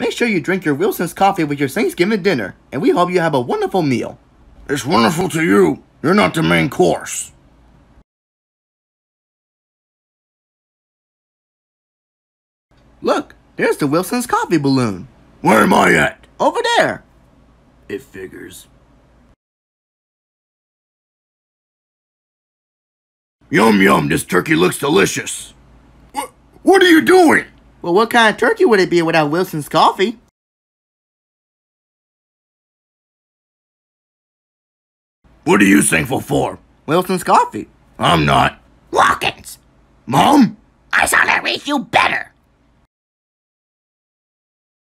Make sure you drink your Wilson's coffee with your Thanksgiving dinner, and we hope you have a wonderful meal. It's wonderful to you. You're not the main course. Look, there's the Wilson's coffee balloon. Where am I at? Over there. It figures. Yum yum, this turkey looks delicious. What, what are you doing? Well, what kind of turkey would it be without Wilson's coffee? What are you thankful for? Wilson's coffee. I'm not. Watkins, Mom? I saw that raised you better.